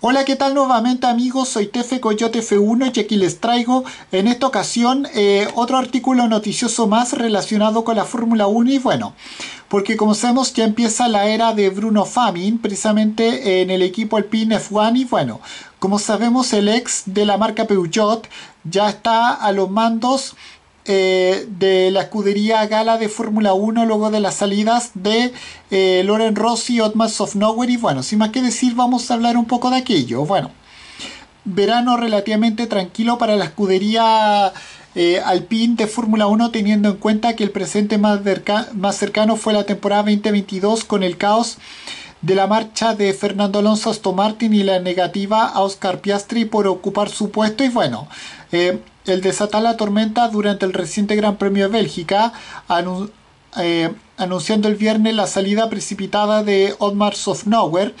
Hola, ¿qué tal nuevamente amigos? Soy Tefe Coyote F1 y aquí les traigo en esta ocasión eh, otro artículo noticioso más relacionado con la Fórmula 1 y bueno, porque como sabemos ya empieza la era de Bruno Famin precisamente en el equipo Alpine F1 y bueno, como sabemos el ex de la marca Peugeot ya está a los mandos eh, de la escudería gala de Fórmula 1 luego de las salidas de eh, Loren Rossi, Otmar Nowhere y bueno, sin más que decir vamos a hablar un poco de aquello. Bueno, verano relativamente tranquilo para la escudería eh, Alpine de Fórmula 1 teniendo en cuenta que el presente más, más cercano fue la temporada 2022 con el caos de la marcha de Fernando Alonso Aston Martin y la negativa a Oscar Piastri por ocupar su puesto y bueno, eh, el desatar la tormenta durante el reciente Gran Premio de Bélgica, eh, anunciando el viernes la salida precipitada de Otmar Sofnauer,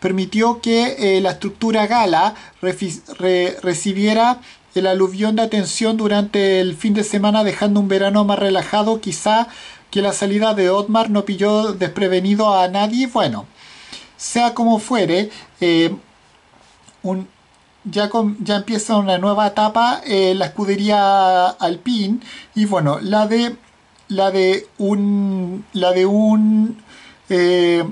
permitió que eh, la estructura gala recibiera el aluvión de atención durante el fin de semana, dejando un verano más relajado. Quizá que la salida de Otmar no pilló desprevenido a nadie. Bueno, sea como fuere, eh, un, ya, ya empieza una nueva etapa eh, la escudería Alpine y bueno la de la de un la de un eh,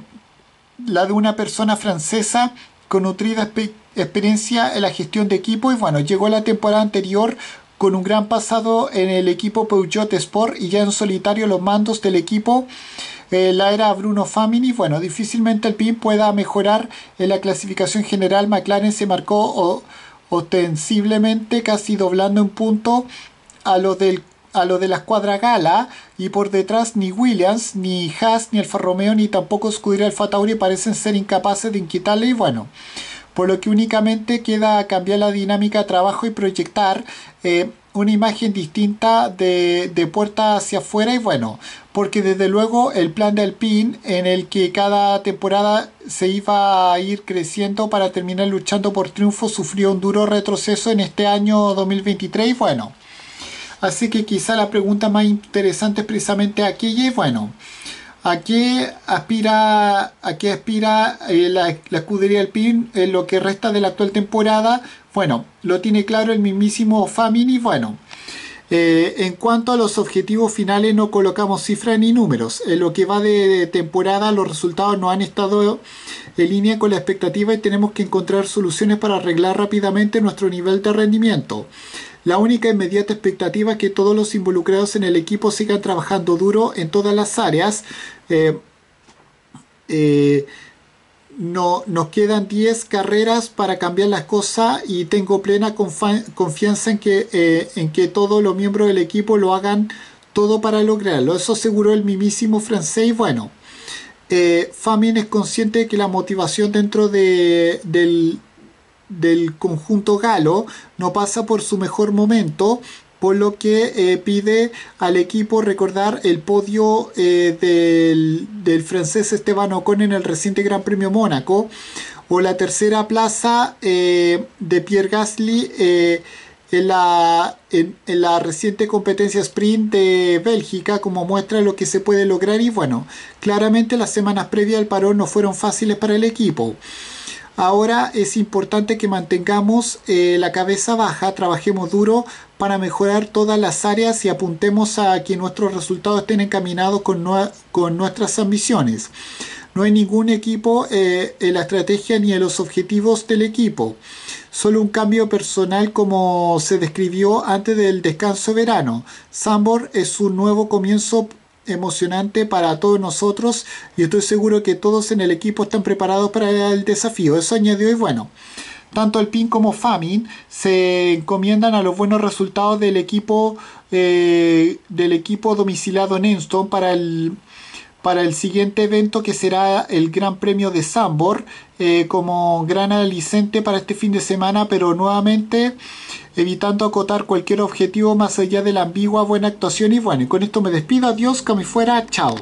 la de una persona francesa con nutrida experiencia en la gestión de equipo y bueno llegó la temporada anterior con un gran pasado en el equipo Peugeot Sport y ya en solitario los mandos del equipo eh, la era Bruno Famini, bueno, difícilmente el PIN pueda mejorar en la clasificación general. McLaren se marcó ostensiblemente casi doblando un punto a lo de la escuadra Gala y por detrás ni Williams, ni Haas, ni Alfa Romeo, ni tampoco Scuderia Alfa Tauri parecen ser incapaces de inquietarle y bueno, por lo que únicamente queda cambiar la dinámica de trabajo y proyectar eh, una imagen distinta de, de, puerta hacia afuera y bueno, porque desde luego el plan de Alpine en el que cada temporada se iba a ir creciendo para terminar luchando por triunfo sufrió un duro retroceso en este año 2023 y bueno, así que quizá la pregunta más interesante es precisamente aquella y bueno, ¿A qué aspira, a qué aspira eh, la, escudería Alpine en lo que resta de la actual temporada? Bueno, lo tiene claro el mismísimo Famini. Bueno, eh, en cuanto a los objetivos finales no colocamos cifras ni números. En lo que va de, temporada los resultados no han estado en línea con la expectativa y tenemos que encontrar soluciones para arreglar rápidamente nuestro nivel de rendimiento. La única inmediata expectativa es que todos los involucrados en el equipo sigan trabajando duro en todas las áreas. Eh, eh, no, nos quedan 10 carreras para cambiar las cosas y tengo plena confianza en que, eh, que todos los miembros del equipo lo hagan todo para lograrlo. Eso aseguró el mimísimo francés. Bueno, eh, Famin es consciente de que la motivación dentro de, del, del conjunto galo no pasa por su mejor momento, por lo que eh, pide al equipo recordar el podio eh, del, francés Esteban Ocon en el reciente Gran Premio Mónaco o la tercera plaza eh, de Pierre Gasly en la, en, la reciente competencia sprint de Bélgica como muestra lo que se puede lograr y bueno, claramente las semanas previas al parón no fueron fáciles para el equipo. Ahora es importante que mantengamos eh, la cabeza baja, trabajemos duro para mejorar todas las áreas y apuntemos a que nuestros resultados estén encaminados con, nuestras ambiciones. No hay ningún equipo eh, en la estrategia ni en los objetivos del equipo. Solo un cambio personal como se describió antes del descanso verano. Sambor es un nuevo comienzo emocionante para todos nosotros y estoy seguro que todos en el equipo están preparados para el desafío. Eso añadió y bueno. Tanto el PIN como FAMIN se encomiendan a los buenos resultados del equipo eh, del equipo domiciliado en Enston para el para el siguiente evento que será el Gran Premio de Sambor eh, como gran alicente para este fin de semana, pero nuevamente evitando acotar cualquier objetivo más allá de la ambigua buena actuación y bueno, y con esto me despido, adiós, me fuera, chao.